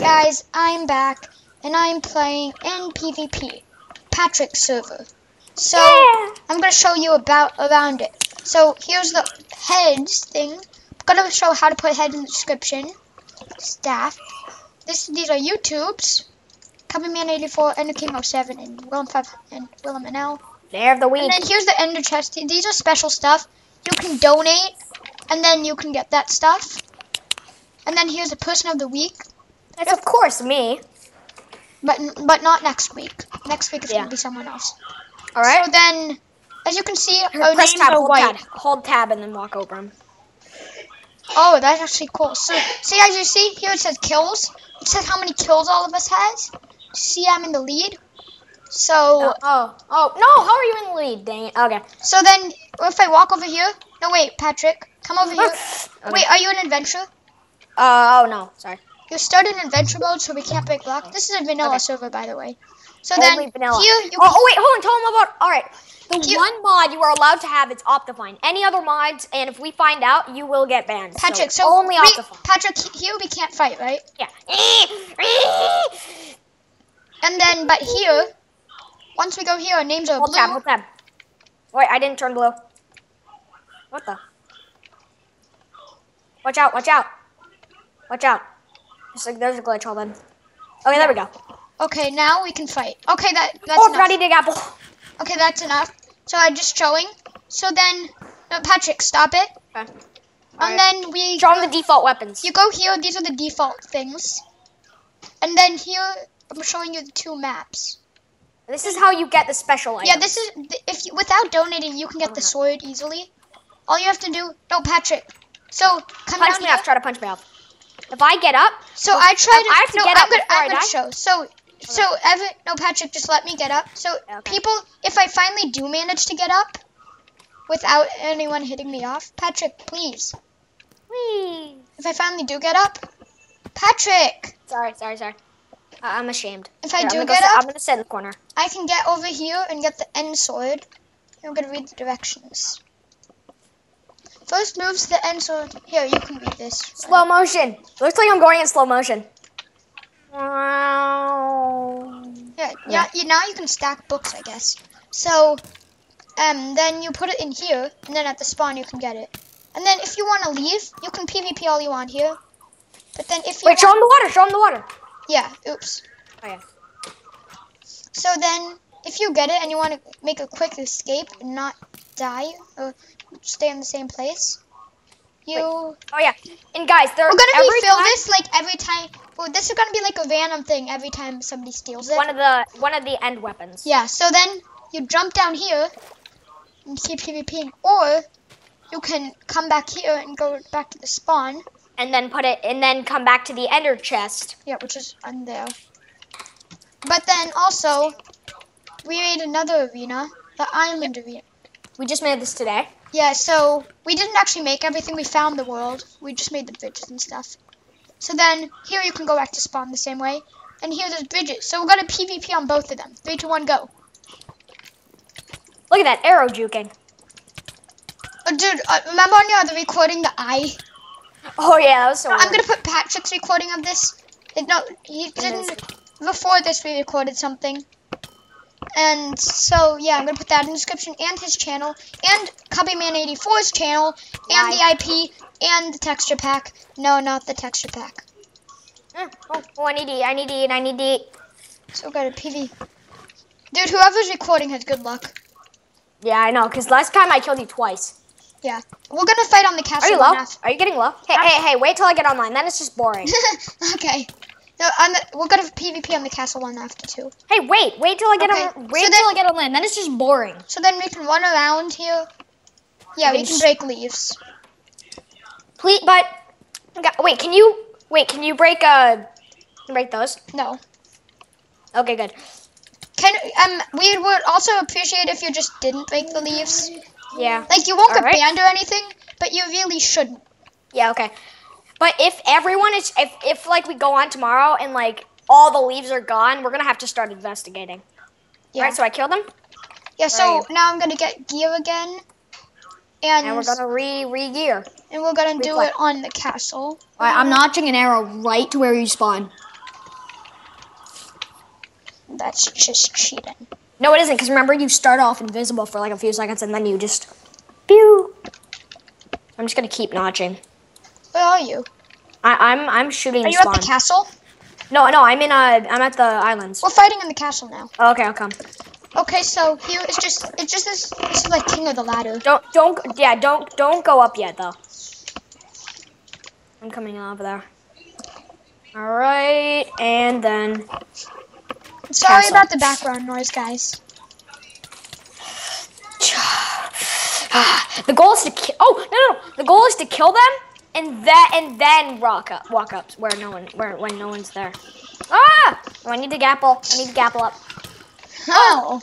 guys, I'm back and I'm playing in PvP, Patrick's server. So Yeah. I'm gonna show you about around it. So here's the heads thing. I'm gonna show how to put head in the description. Staff. This these are YouTubes. Cubbieman84, Ender King 07, and Willem 5 and Willem and L. There of the week. And then here's the Ender chest. These are special stuff. You can donate, and then you can get that stuff. And then here's the person of the week. That's of course me. But but not next week. Next week it's Yeah. gonna be someone else. All right. So then, as you can see, our Press tab, hold white. tab, hold tab, and then walk over them. Oh, that's actually cool. So see, as you see here, it says kills. It says how many kills all of us has. See, I'm in the lead. So Oh, oh, oh, no! How are you in the lead? Dang it. Okay. so then, if I walk over here, no wait, Patrick, come over here. Okay. Wait, are you an adventurer? Uh, oh no, sorry. You start in adventure mode, so we can't break lock. This is a vanilla Okay. server, by the way. So Only then vanilla. here you Oh, oh, wait, hold on. Tell them about. All right. The Here- one mod you are allowed to have is Optifine. Any other mods, and if we find out, you will get banned. Patrick. So, only we, Optifine. Patrick, he- here we can't fight, right? Yeah. And then, but here, once we go here, our names are hold blue. tab. Hold tab. Wait, I didn't turn blue. What the? Watch out! Watch out! Watch out! There's a, there's a glitch. Hold on. Okay, there we go. Okay, now we can fight. Okay, that that's Oh, enough. ready dig apple. Okay, that's enough. So I'm just showing. So then, no, Patrick, stop it. Okay. And then we them the default weapons. you go here. These are the default things. And then here, I'm showing you the two maps. This is how you get the special items. Yeah, this is if you, without donating, you can get the sword easily. All you have to do, no, Patrick. So come Punch down me here. off. Try to punch me off. If I get up, So I tried to. I have to no, get I'm up gonna, I'm gonna show. So, so Evan, no, Patrick, just let me get up. So Okay. people, if I finally do manage to get up, without anyone hitting me off, Patrick, please. Whee. If I finally do get up, Patrick, Sorry, sorry, sorry. I- I'm ashamed. If I Here, do I'm gonna get up- I'm gonna sit in the corner. I can get over here and get the end sword. I'm gonna read the directions. First moves the end sword. Here, you can read this. Slow motion. Looks like I'm going in slow motion. Wow. Yeah, yeah. You, now you can stack books, I guess. So, um, then you put it in here, and then at the spawn you can get it. And then if you want to leave, you can PvP all you want here. But then if you Wait, show him the water. Show him the water. yeah, oops. Oh yeah. So then, if you get it and you want to make a quick escape and not die or stay in the same place, you Oh yeah. And guys, there we're gonna every refill time- this like every time. Well, this is gonna be like a random thing every time somebody steals it. one of the one of the end weapons. Yeah, so then you jump down here and keep PvPing, or you can come back here and go back to the spawn. And then put it and then come back to the ender chest. Yeah, which is on there. But then also, we made another arena, the island arena. We just made this today. Yeah, so we didn't actually make everything. We found the world. We just made the bridges and stuff. So then here you can go back to spawn the same way. And here there's bridges. So we're gonna PvP on both of them. Three, two, one, go. Look at that arrow juking. Oh, dude, uh, remember on your other recording the eye? Oh yeah, that was so. I'm gonna put Patrick's recording of this. No, he didn't. Before this, we recorded something. And so, yeah, I'm gonna put that in the description and his channel and Cubbieman84's channel and the IP and the texture pack. No, not the texture pack. Mm, Oh, oh, I need to eat. I need to eat. I need to eat. So go to PV. Dude, whoever's recording has good luck. Yeah, I know. Cause last time I killed you twice. Yeah, we're gonna fight on the castle. Are you low? after- Are you getting low? Hey, hey, hey! Wait till I get online. Then it's just boring. okay. No, on the, we're gonna PvP on the castle one after two. hey, wait! Wait till I get Okay, on. so then- till I get online. Then it's just boring. So then we can run around here. Yeah, we can break leaves. Please, but wait. Can you wait? Can you break uh? Break those? No. Okay, good. Can um we would also appreciate if you just didn't break the leaves. Yeah. Like you won't get Alright. banned or anything, but you really shouldn't. Yeah. Okay. But if everyone is, if if like we go on tomorrow and like all the leaves are gone, we're gonna have to start investigating. Yeah. Alright, so I killed them, yeah. So now I'm gonna get gear again, and and we're gonna re re gear. and we're gonna do it on the castle. Alright, I'm notching an arrow right to where you spawn. That's just cheating. No, it isn't. Because remember, you start off invisible for like a few seconds, and then you just, pew. I'm just gonna keep notching. Where are you? I, I'm I'm shooting. Are you spawn. at the castle? No, no, I'm in. Uh, I'm at the islands. We're fighting in the castle now. Oh, okay, I'll come. Okay, so here it's just it's just this this is like king of the ladder. Don't don't yeah don't don't go up yet though. I'm coming over there. All right, and then Sorry Castle. about the background noise, guys. the goal is to kill. Oh no, no no! The goal is to kill them and that and then walk up walk up where no one where when no one's there. Ah! Oh, I need to gapple. I need to gapple up. Oh,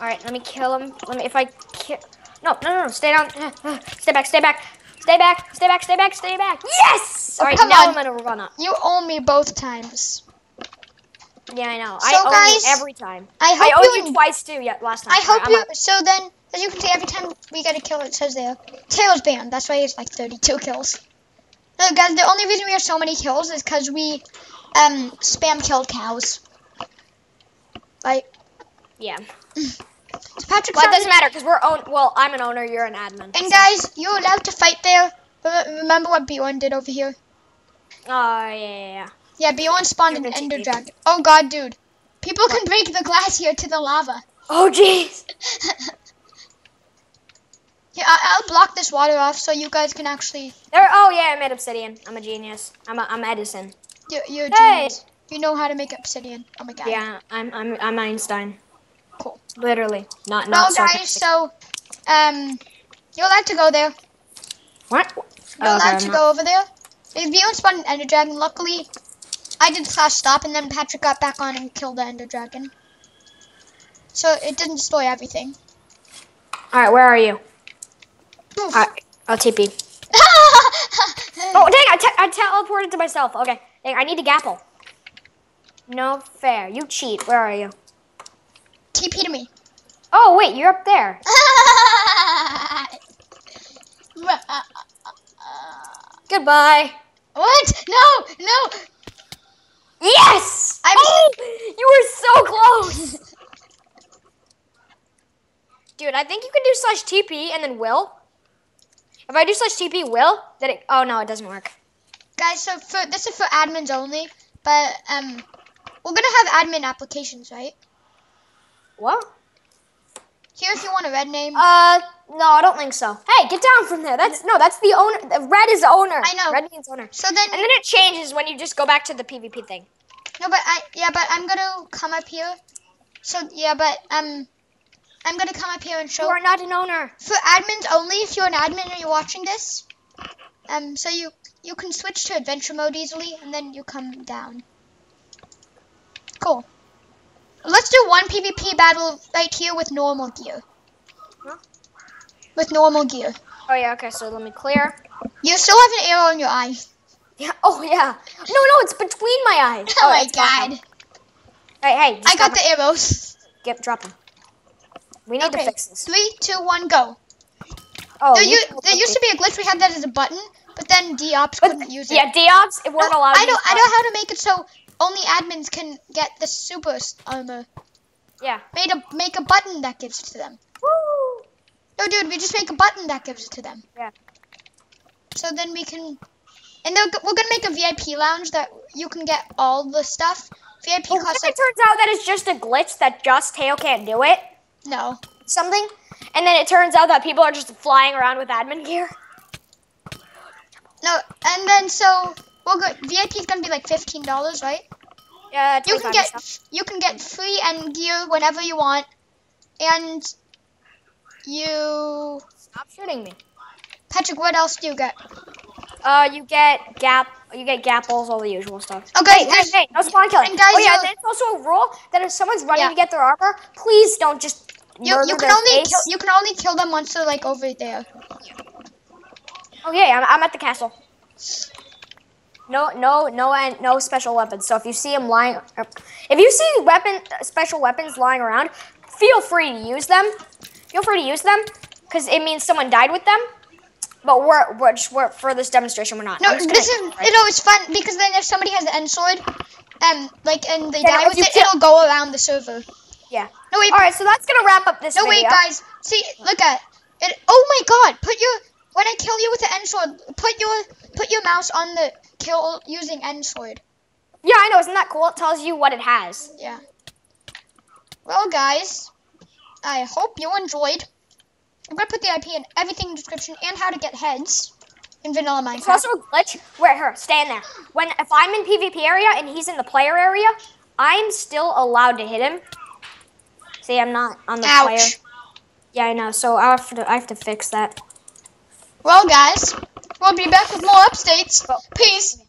All right, let me kill him. Let me if I kill. No no no! no. Stay down. Stay back. Stay back. Stay back. Stay back. Stay back. Stay back. Yes! Oh, All right, come now on. I'm gonna run up. you owe me both times. Yeah, I know. So, I owe guys, you every time. I I hope owed you. you twice too. Yeah, last time. I hope Alright, you. Up. So then, as you can see, every time we get a kill, it says there, Tails banned. That's why it's like 32 kills. No, guys, the only reason we have so many kills is because we um spam killed cows. Like, Yeah, so Patrick but it doesn't matter because we're own. Well, I'm an owner. You're an admin. And guys, you're allowed to fight there. Remember what B1 did over here? Oh yeah, yeah, yeah. Yeah, Bjorn spawned an Ender Dragon. Oh god, dude. People can break the glass here to the lava. Oh jeez. Yeah, I- I'll block this water off so you guys can actually. There. Oh yeah, I made obsidian. I'm a genius. I'm a, I'm Edison. You're, you're a Hey. genius. You know how to make obsidian. Oh my god. Yeah, I'm I'm I'm Einstein. Cool. Literally, not not. Well, not guys, so um, you're allowed to go there. What? You're Okay, allowed I'm to not- go over there. If Bjorn spawned an Ender Dragon, luckily I did slash stop, and then Patrick got back on and killed the Ender Dragon. So it didn't destroy everything. All right, where are you? I'll TP. Oh dang! I, te- I teleported to myself. Okay, dang, I need to gapple. No fair. You cheat. Where are you? TP to me. Oh wait, you're up there. Goodbye. what? No, no. Yes! I'm- oh, you were so close. Dude, I think you can do slash TP and then will. If I do slash TP will, then it. Oh no, it doesn't work. Guys, so for this is for admins only, but um, we're gonna have admin applications, right? What? Here, if you want a red name. Uh, no, I don't think so. Hey, get down from there. That's no, that's the owner. the Red is the owner. I know. Red means owner. so then, And then it changes when you just go back to the PvP thing. no, but I yeah, but I'm gonna come up here. So yeah, but um, I'm gonna come up here and show. You are not an owner. for admins only. If you're an admin and you're watching this, um, so you you can switch to adventure mode easily, and then you come down. Cool. Let's do one PvP battle right here with normal gear. Huh? With normal gear. Oh yeah. Okay. So let me clear. You still have an arrow in your eye. Yeah. Oh yeah. No, no, it's between my eyes. Oh, my god. Hey, hey. I got the arrows. Get drop them. We need Okay. to fix this. Three, two, one, go. Oh, there, you there used to be a glitch we had that as a button, but then deops But, couldn't use it. yeah, deops, it No, won't allow I know. I know how to make it so only admins can get the super armor. Yeah. Made a make a button that gives it to them. Woo! No, dude, we just make a button that gives it to them. Yeah. So then we can, and we're gonna make a VIP lounge that you can get all the stuff. VIP what costs like it turns out that it's just a glitch that just Tail can't do it? no. Something? And then it turns out that people are just flying around with admin gear? No, and then so we'll go. VIP is gonna be like fifteen dollars, right? Yeah, You can get stuff. you can get free end gear whenever you want, and you Stop shooting me. Patrick. What else do you get? Uh, you get gap, you get gapples, all the usual stuff. Okay, Hey, hey, there's- hey, no spawn killing. and guys, oh yeah, and it's also a rule that if someone's running Yeah. to get their armor, please don't just you murder you can their only kill you can only kill them once they're like over there. Okay, I'm, I'm at the castle. No, no, no, and no special weapons. So if you see them lying, if you see weapon special weapons lying around, feel free to use them. Feel free to use them, because it means someone died with them. but we're we're just we're for this demonstration we're not. No, this is you know it's fun because then if somebody has the end sword, um, like and they Yeah, die with it, it'll go around the server. yeah. No wait, All right, so that's gonna wrap up this no video. wait, guys. See, look at it. Oh my God! Put your when I kill you with the end sword, put your put your mouse on the kill using end sword. Yeah, I know. Isn't that cool? It tells you what it has. Yeah. Well, guys, I hope you enjoyed. I'm gonna put the IP and everything in the description and how to get heads in vanilla It's Minecraft. also a glitch where here, stay in there. When if I'm in PvP area and he's in the player area, I'm still allowed to hit him. See, I'm not on the player. Ouch. Yeah, I know. So I have to I have to fix that. Well, guys, we'll be back with more updates. Peace.